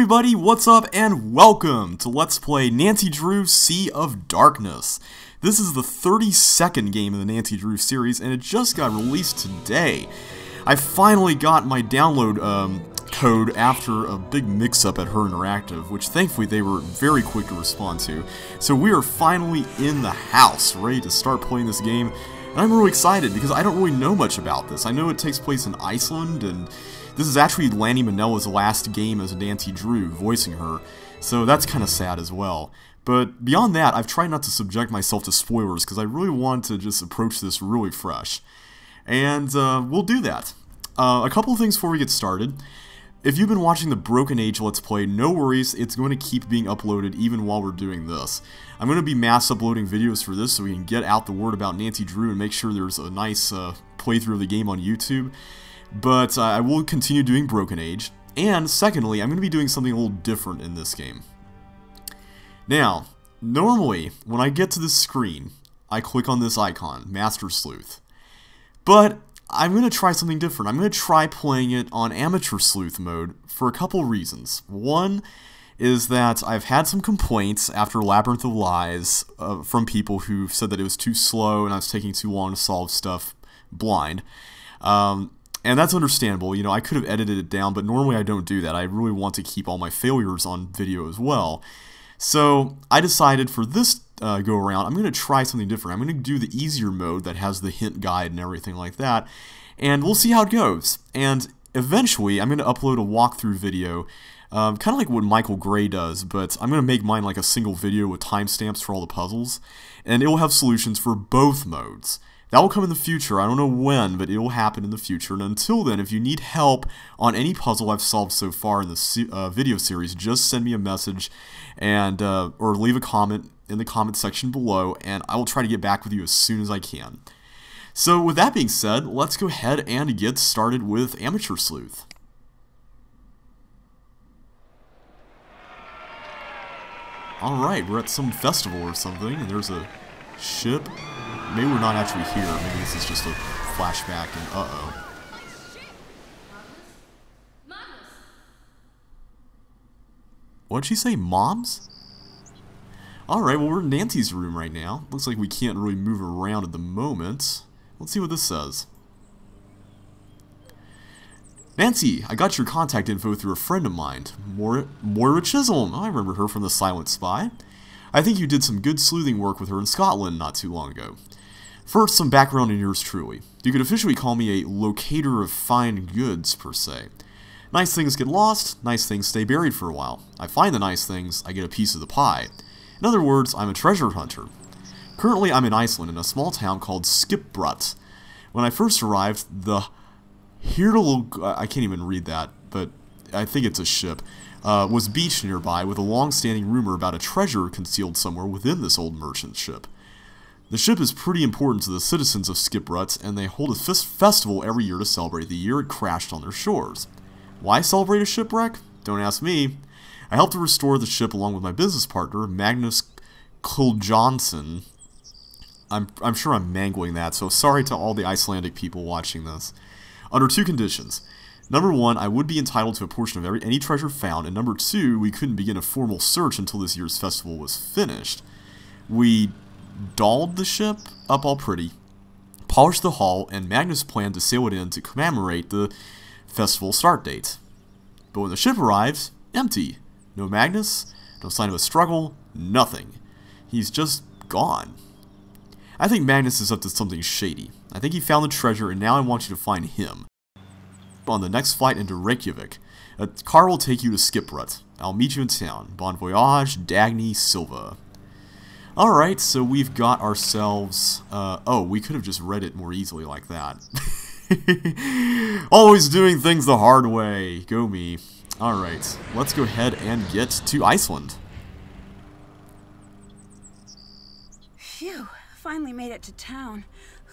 everybody, what's up and welcome to Let's Play Nancy Drew Sea of Darkness. This is the 32nd game in the Nancy Drew series and it just got released today. I finally got my download um, code after a big mix-up at Her Interactive, which thankfully they were very quick to respond to. So we are finally in the house, ready to start playing this game, and I'm really excited because I don't really know much about this. I know it takes place in Iceland and this is actually Lani Minella last game as Nancy Drew, voicing her, so that's kind of sad as well. But beyond that, I've tried not to subject myself to spoilers because I really want to just approach this really fresh. And uh, we'll do that. Uh, a couple things before we get started. If you've been watching the Broken Age Let's Play, no worries, it's going to keep being uploaded even while we're doing this. I'm going to be mass uploading videos for this so we can get out the word about Nancy Drew and make sure there's a nice uh, playthrough of the game on YouTube. But uh, I will continue doing Broken Age. And secondly, I'm going to be doing something a little different in this game. Now, normally, when I get to this screen, I click on this icon, Master Sleuth. But I'm going to try something different. I'm going to try playing it on Amateur Sleuth mode for a couple reasons. One is that I've had some complaints after Labyrinth of Lies uh, from people who said that it was too slow and I was taking too long to solve stuff blind. Um, and that's understandable. You know, I could have edited it down, but normally I don't do that. I really want to keep all my failures on video as well. So I decided for this uh, go around, I'm going to try something different. I'm going to do the easier mode that has the hint guide and everything like that, and we'll see how it goes. And eventually, I'm going to upload a walkthrough video, um, kind of like what Michael Gray does, but I'm going to make mine like a single video with timestamps for all the puzzles, and it will have solutions for both modes. That will come in the future. I don't know when, but it will happen in the future. And until then, if you need help on any puzzle I've solved so far in this uh, video series, just send me a message and uh, or leave a comment in the comment section below, and I will try to get back with you as soon as I can. So with that being said, let's go ahead and get started with Amateur Sleuth. Alright, we're at some festival or something, and there's a ship Maybe we're not actually here. Maybe this is just a flashback and uh-oh. What'd she say, moms? Alright, well we're in Nancy's room right now. Looks like we can't really move around at the moment. Let's see what this says. Nancy, I got your contact info through a friend of mine, Moira, Moira Chisholm. I remember her from The Silent Spy. I think you did some good sleuthing work with her in Scotland not too long ago. First, some background on yours truly. You could officially call me a locator of fine goods, per se. Nice things get lost, nice things stay buried for a while. I find the nice things, I get a piece of the pie. In other words, I'm a treasure hunter. Currently, I'm in Iceland in a small town called Skipbrot. When I first arrived, the Hirdal... I can't even read that, but I think it's a ship, uh, was beached nearby with a long-standing rumor about a treasure concealed somewhere within this old merchant ship. The ship is pretty important to the citizens of Skipruts, and they hold a festival every year to celebrate the year it crashed on their shores. Why celebrate a shipwreck? Don't ask me. I helped to restore the ship along with my business partner, Magnus Kuljohnson. I'm, I'm sure I'm mangling that, so sorry to all the Icelandic people watching this. Under two conditions. Number one, I would be entitled to a portion of every, any treasure found, and number two, we couldn't begin a formal search until this year's festival was finished. We dolled the ship up all pretty, polished the hull, and Magnus planned to sail it in to commemorate the festival start date. But when the ship arrives, empty. No Magnus, no sign of a struggle, nothing. He's just gone. I think Magnus is up to something shady. I think he found the treasure, and now I want you to find him. On the next flight into Reykjavik, a car will take you to Skipbrot. I'll meet you in town. Bon voyage, Dagny Silva. Alright, so we've got ourselves... Uh, oh, we could have just read it more easily like that. Always doing things the hard way. Go me. Alright, let's go ahead and get to Iceland. Phew, finally made it to town.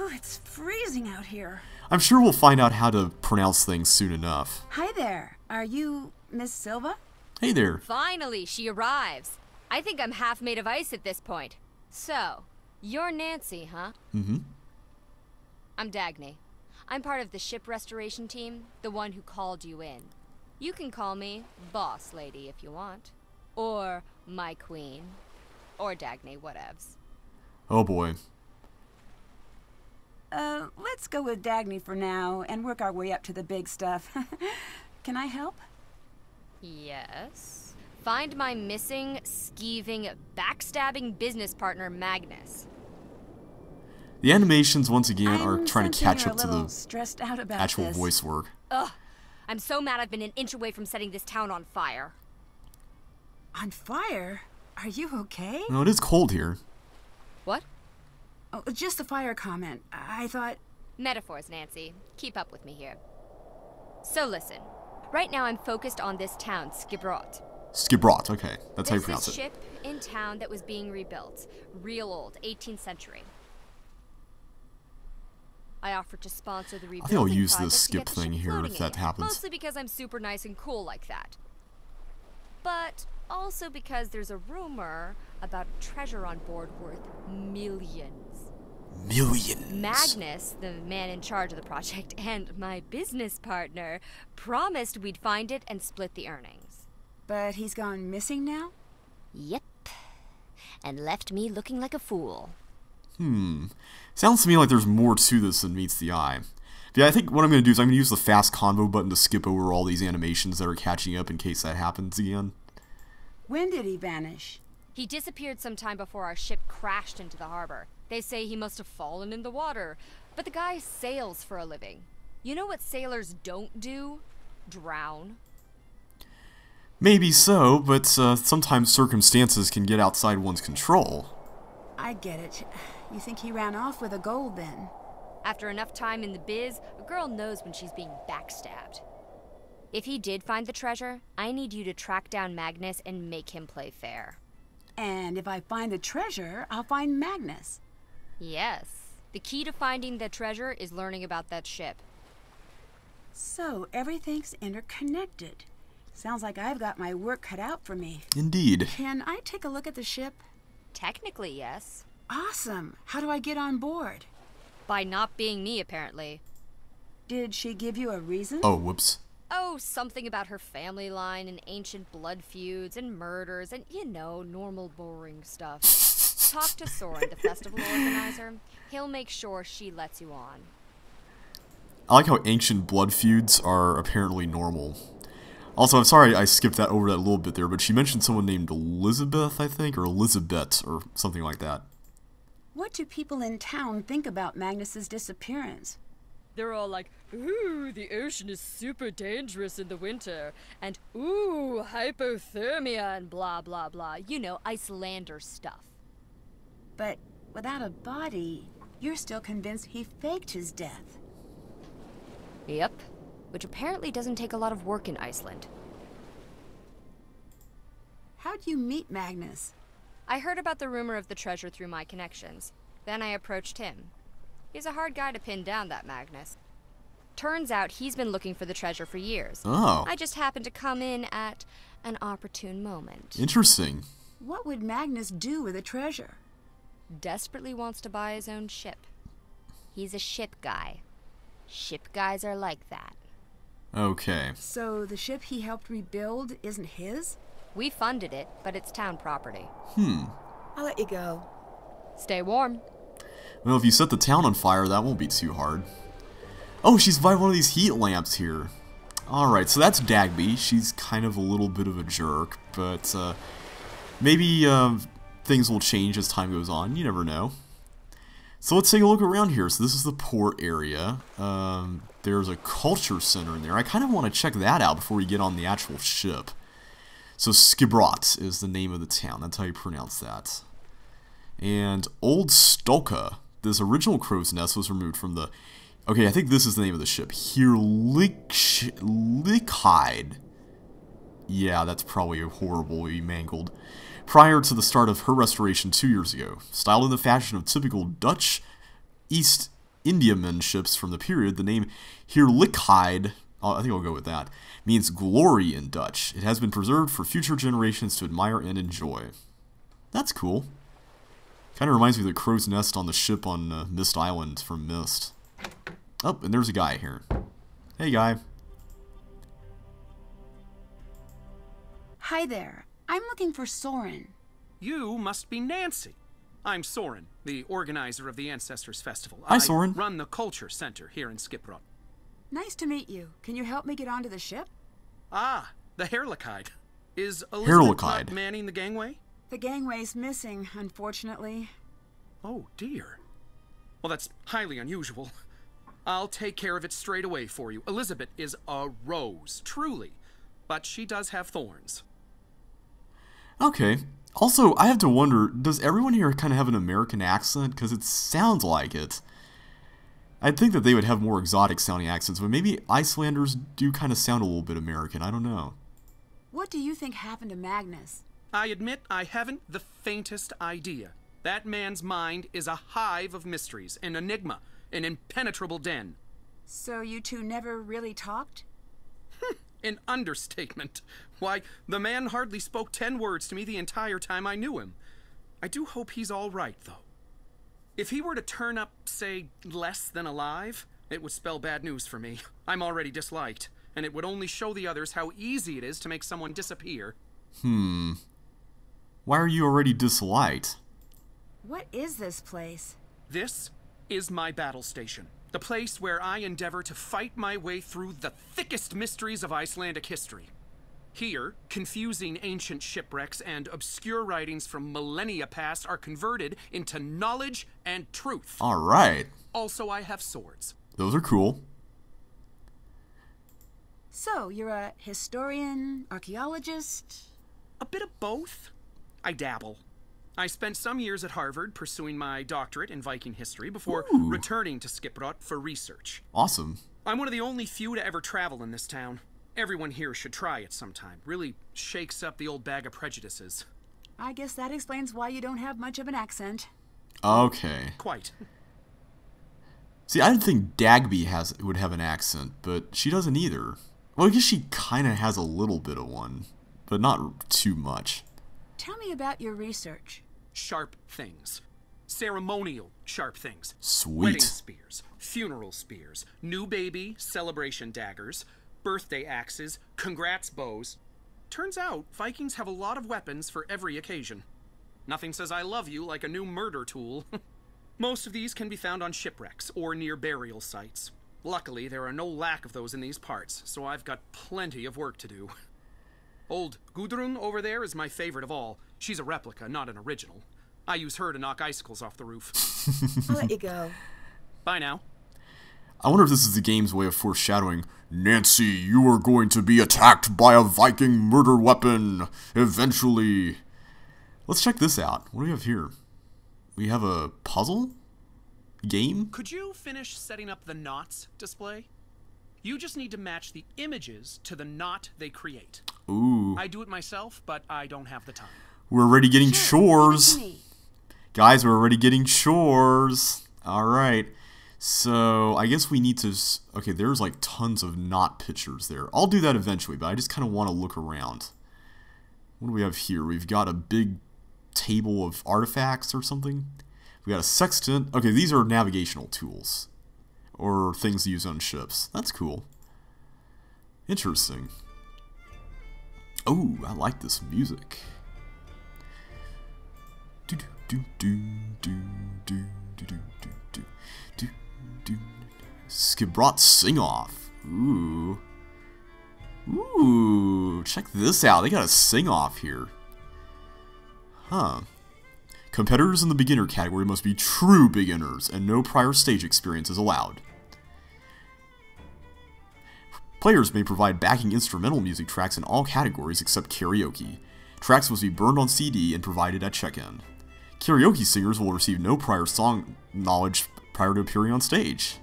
Ooh, it's freezing out here. I'm sure we'll find out how to pronounce things soon enough. Hi there. Are you Miss Silva? Hey there. Finally, she arrives. I think I'm half made of ice at this point. So, you're Nancy, huh? Mm-hmm. I'm Dagny. I'm part of the ship restoration team, the one who called you in. You can call me Boss Lady if you want. Or my Queen. Or Dagny, whatevs. Oh boy. Uh, let's go with Dagny for now and work our way up to the big stuff. Can I help? Yes. Find my missing, skeeving, backstabbing business partner, Magnus. The animations, once again, I'm are trying to catch up to the stressed out about actual this. voice work. Ugh. I'm so mad I've been an inch away from setting this town on fire. On fire? Are you okay? No, it is cold here. What? Oh, just a fire comment. I thought. Metaphors, Nancy. Keep up with me here. So listen. Right now I'm focused on this town, Skipbrot. Skipbrot, okay. That's how you There's pronounce this it. ship in town that was being rebuilt. Real old, 18th century. I offered to sponsor the rebuilding I'll use project this skip thing ship here if that happens. Mostly because I'm super nice and cool like that. But also because there's a rumor about treasure on board worth millions. Millions. Magnus, the man in charge of the project, and my business partner promised we'd find it and split the earnings. But he's gone missing now? Yep. And left me looking like a fool. Hmm. Sounds to me like there's more to this than meets the eye. But yeah, I think what I'm going to do is I'm going to use the fast convo button to skip over all these animations that are catching up in case that happens again. When did he vanish? He disappeared sometime before our ship crashed into the harbor. They say he must have fallen in the water. But the guy sails for a living. You know what sailors don't do? Drown. Maybe so, but uh, sometimes circumstances can get outside one's control. I get it. You think he ran off with the gold then? After enough time in the biz, a girl knows when she's being backstabbed. If he did find the treasure, I need you to track down Magnus and make him play fair. And if I find the treasure, I'll find Magnus. Yes. The key to finding the treasure is learning about that ship. So everything's interconnected. Sounds like I've got my work cut out for me. Indeed. Can I take a look at the ship? Technically, yes. Awesome. How do I get on board? By not being me, apparently. Did she give you a reason? Oh, whoops. Oh, something about her family line and ancient blood feuds and murders and, you know, normal boring stuff. Talk to Soren, the festival organizer. He'll make sure she lets you on. I like how ancient blood feuds are apparently normal. Also, I'm sorry I skipped that over that a little bit there, but she mentioned someone named Elizabeth, I think, or Elizabeth, or something like that. What do people in town think about Magnus's disappearance? They're all like, ooh, the ocean is super dangerous in the winter, and ooh, hypothermia, and blah, blah, blah. You know, Icelander stuff. But without a body, you're still convinced he faked his death. Yep. Which apparently doesn't take a lot of work in Iceland. How'd you meet Magnus? I heard about the rumor of the treasure through my connections. Then I approached him. He's a hard guy to pin down, that Magnus. Turns out he's been looking for the treasure for years. Oh, I just happened to come in at an opportune moment. interesting. What would Magnus do with the treasure? Desperately wants to buy his own ship. He's a ship guy. Ship guys are like that. Okay. So the ship he helped rebuild isn't his? We funded it, but it's town property. Hmm. I'll let you go. Stay warm. Well, if you set the town on fire, that won't be too hard. Oh, she's by one of these heat lamps here. Alright, so that's Dagny. She's kind of a little bit of a jerk, but uh, maybe uh, things will change as time goes on. You never know. So let's take a look around here. So this is the port area. Um, there's a culture center in there. I kind of want to check that out before we get on the actual ship. So Skipbrot is the name of the town. That's how you pronounce that. And Old Stolka, this original crow's nest was removed from the. Okay, I think this is the name of the ship. Heerlijkheid. Yeah, that's probably a horribly mangled. Prior to the start of her restoration two years ago, styled in the fashion of typical Dutch East Indiaman ships from the period, the name Heerlijkheid, I think I'll go with that, means glory in Dutch. It has been preserved for future generations to admire and enjoy. That's cool. Kind of reminds me of the crow's nest on the ship on uh, Myst Island from Myst. Oh, and there's a guy here. Hey, guy. Hi there. I'm looking for Soren. You must be Nancy. I'm Soren, the organizer of the Ancestors Festival. Hi, I Soren. run the Culture Center here in Skipbrot. Nice to meet you. Can you help me get onto the ship? Ah, the Heerlijkheid. Is Elizabeth Herlikide. manning the gangway? The gangway's missing, unfortunately. Oh, dear. Well, that's highly unusual. I'll take care of it straight away for you. Elizabeth is a rose, truly. But she does have thorns. Okay. Also, I have to wonder, does everyone here kind of have an American accent? Because it sounds like it. I'd think that they would have more exotic sounding accents, but maybe Icelanders do kind of sound a little bit American. I don't know. What do you think happened to Magnus? I admit I haven't the faintest idea. That man's mind is a hive of mysteries, an enigma, an impenetrable den. So you two never really talked? An understatement. Why, the man hardly spoke ten words to me the entire time I knew him. I do hope he's all right, though. If he were to turn up, say, less than alive, it would spell bad news for me. I'm already disliked, and it would only show the others how easy it is to make someone disappear. Hmm. Why are you already disliked? What is this place? This is my battle station, the place where I endeavor to fight my way through the thickest mysteries of Icelandic history. Here, confusing ancient shipwrecks and obscure writings from millennia past are converted into knowledge and truth. Alright. Also, I have swords. Those are cool. So, you're a historian, archaeologist? A bit of both. I dabble. I spent some years at Harvard pursuing my doctorate in Viking history before Ooh. returning to Skipbrot for research. Awesome. I'm one of the only few to ever travel in this town. Everyone here should try it sometime. Really shakes up the old bag of prejudices. I guess that explains why you don't have much of an accent. Okay. Quite. See, I didn't think Dagny has would have an accent, but she doesn't either. Well, I guess she kind of has a little bit of one, but not too much. Tell me about your research. Sharp things. Ceremonial sharp things. Sweet. Wedding spears, funeral spears, new baby celebration daggers, birthday axes, congrats bows. Turns out Vikings have a lot of weapons for every occasion. Nothing says I love you like a new murder tool. Most of these can be found on shipwrecks or near burial sites. Luckily, there are no lack of those in these parts, so I've got plenty of work to do. Old Gudrun over there is my favorite of all. She's a replica, not an original. I use her to knock icicles off the roof. I'll let you go. Bye now. I wonder if this is the game's way of foreshadowing Nancy, you are going to be attacked by a Viking murder weapon eventually. Let's check this out. What do we have here? We have a puzzle? Game? Could you finish setting up the knots display? You just need to match the images to the knot they create. Ooh. I do it myself, but I don't have the time. We're already getting Sure, leave chores. Guys, we're already getting chores. Alright. So, I guess we need to. Okay, there's like tons of not pictures there. I'll do that eventually, but I just kind of want to look around. What do we have here? We've got a big table of artifacts or something. We got a sextant. Okay, these are navigational tools. Or things used on ships. That's cool. Interesting. Oh, I like this music. Do do do do do do do do do Skipbrot sing off. Ooh. Ooh. Check this out. They got a sing off here. Huh. Competitors in the beginner category must be true beginners, and no prior stage experience is allowed. Players may provide backing instrumental music tracks in all categories except karaoke. Tracks must be burned on CD and provided at check-in. Karaoke singers will receive no prior song knowledge prior to appearing on stage.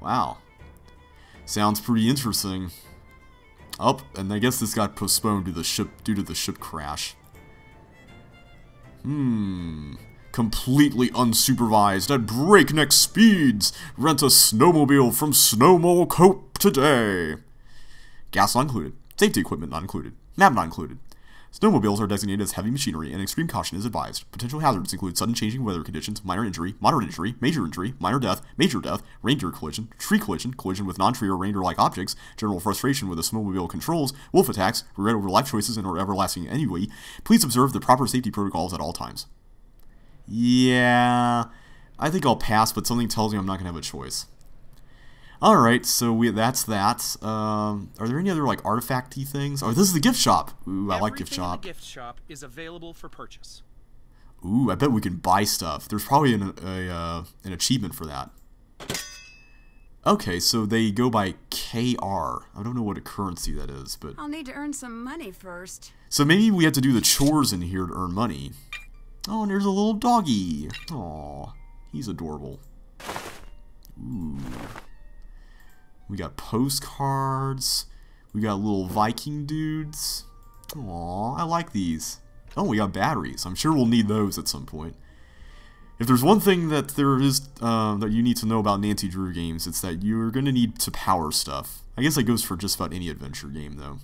Wow. Sounds pretty interesting. Up, and I guess this got postponed due to the ship due to the ship crash. Hmm. Completely unsupervised at breakneck speeds. Rent a snowmobile from Snowmobile Cope today. Gas not included. Safety equipment not included. Map not included. Snowmobiles are designated as heavy machinery and extreme caution is advised. Potential hazards include sudden changing weather conditions, minor injury, moderate injury, major injury, minor death, major death, reindeer collision, tree collision, collision with non-tree or reindeer-like objects, general frustration with the snowmobile controls, wolf attacks, regret over life choices and or everlasting ennui. Please observe the proper safety protocols at all times. Yeah, I think I'll pass, but something tells me I'm not going to have a choice. Alright, so we that's that. Um, are there any other, like, artifacty things? Oh, this is the gift shop. Ooh, I like gift Everything in shop. the gift shop is available for purchase. Ooh, I bet we can buy stuff. There's probably an, a, uh, an achievement for that. Okay, so they go by KR. I don't know what a currency that is, but... I'll need to earn some money first. So maybe we have to do the chores in here to earn money. Oh, and there's a little doggy. Aw, he's adorable. Ooh. We got postcards. We got little Viking dudes. Aw, I like these. Oh, we got batteries. I'm sure we'll need those at some point. If there's one thing that there is uh, that you need to know about Nancy Drew games, it's that you're going to need to power stuff. I guess that goes for just about any adventure game, though.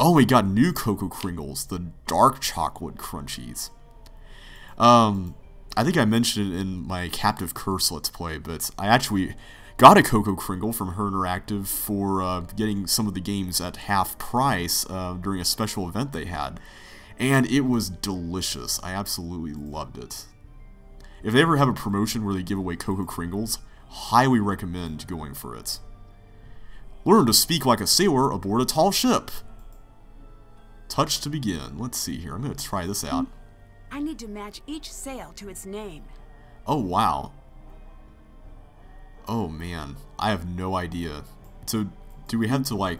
Oh, we got new Koko Kringles, the dark chocolate crunchies. Um, I think I mentioned it in my Captive Curse Let's Play, but I actually got a Koko Kringle from Her Interactive for uh, getting some of the games at half price uh, during a special event they had. And it was delicious. I absolutely loved it. If they ever have a promotion where they give away Koko Kringles, highly recommend going for it. Learn to speak like a sailor aboard a tall ship. Touch to begin. Let's see here. I'm going to try this out. I need to match each sail to its name. Oh, wow. Oh, man. I have no idea. So, do we have to, like...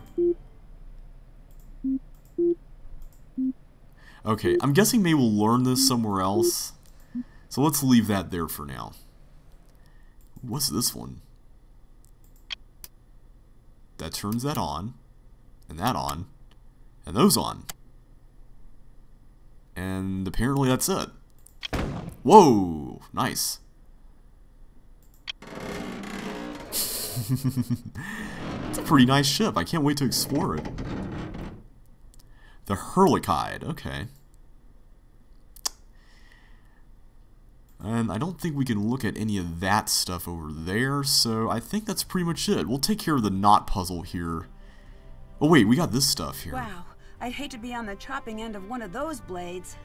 Okay, I'm guessing maybe we'll learn this somewhere else. So let's leave that there for now. What's this one? That turns that on. And that on. And those on. And apparently that's it. Whoa! Nice. it's a pretty nice ship. I can't wait to explore it. The Heerlijkheid. Okay. And I don't think we can look at any of that stuff over there, so I think that's pretty much it. We'll take care of the knot puzzle here. Oh wait, we got this stuff here. Wow, I'd hate to be on the chopping end of one of those blades.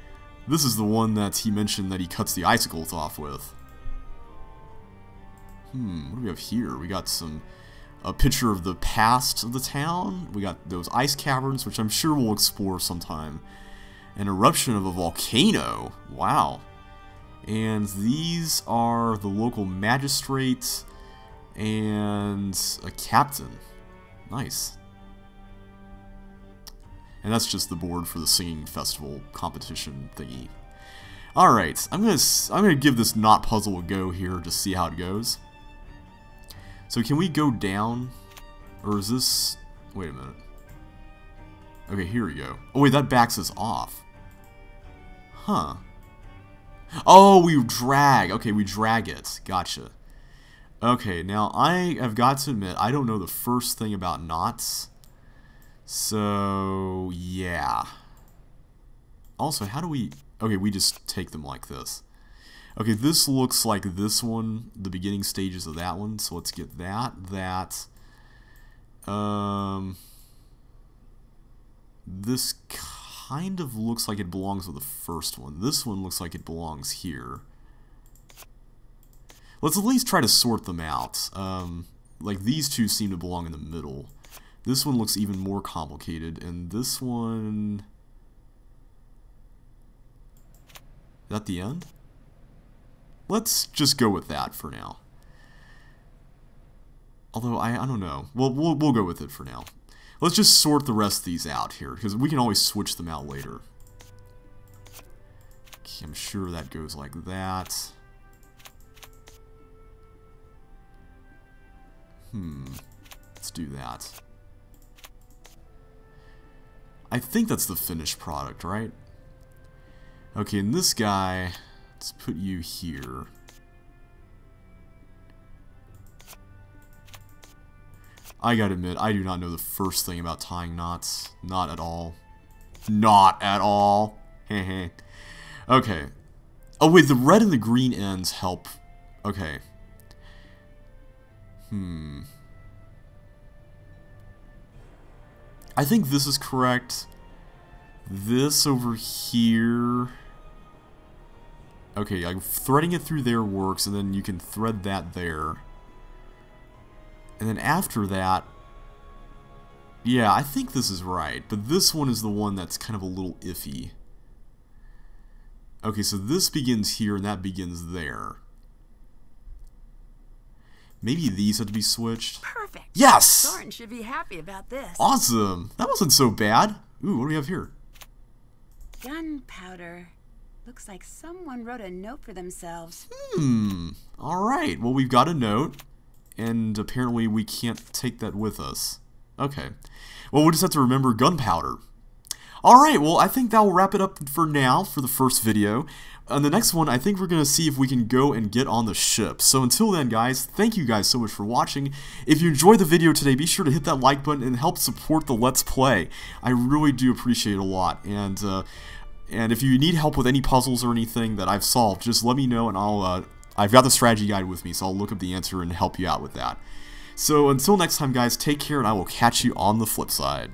This is the one that he mentioned that he cuts the icicles off with. Hmm, what do we have here? We got some a picture of the past of the town. We got those ice caverns, which I'm sure we'll explore sometime. An eruption of a volcano. Wow. And these are the local magistrate and a captain. Nice. And that's just the board for the singing festival competition thingy. All right, I'm gonna I'm gonna give this knot puzzle a go here to see how it goes. So can we go down, or is this? Wait a minute. Okay, here we go. Oh wait, that backs us off. Huh. Oh, we drag. Okay, we drag it. Gotcha. Okay, now I have got to admit, I don't know the first thing about knots. So, yeah. Also, how do we... Okay, we just take them like this. Okay, this looks like this one, the beginning stages of that one. So let's get that, that. Um, this kind of looks like it belongs with the first one. This one looks like it belongs here. Let's at least try to sort them out. Um, like these two seem to belong in the middle. This one looks even more complicated, and this one... Is that the end? Let's just go with that for now. Although, I, I don't know. We'll, we'll, we'll go with it for now. Let's just sort the rest of these out here, because we can always switch them out later. Okay, I'm sure that goes like that. Hmm. Let's do that. I think that's the finished product, right? Okay, and this guy, let's put you here. I gotta admit, I do not know the first thing about tying knots. Not at all. Not at all. okay. Oh, wait, the red and the green ends help. Okay. Hmm. I think this is correct. This over here... Okay, like threading it through there works, and then you can thread that there. And then after that... Yeah, I think this is right, but this one is the one that's kind of a little iffy. Okay, so this begins here, and that begins there. Maybe these had to be switched. Perfect. Yes! Soren should be happy about this. Awesome! That wasn't so bad. Ooh, what do we have here? Gunpowder. Looks like someone wrote a note for themselves. Hmm. Alright, well we've got a note, and apparently we can't take that with us. Okay. Well, we just have to remember gunpowder. Alright, well I think that will wrap it up for now for the first video. On the next one, I think we're going to see if we can go and get on the ship. So until then, guys, thank you guys so much for watching. If you enjoyed the video today, be sure to hit that like button and help support the Let's Play. I really do appreciate it a lot. And, uh, and if you need help with any puzzles or anything that I've solved, just let me know and I'll, uh, I've got the strategy guide with me, so I'll look up the answer and help you out with that. So until next time, guys, take care and I will catch you on the flip side.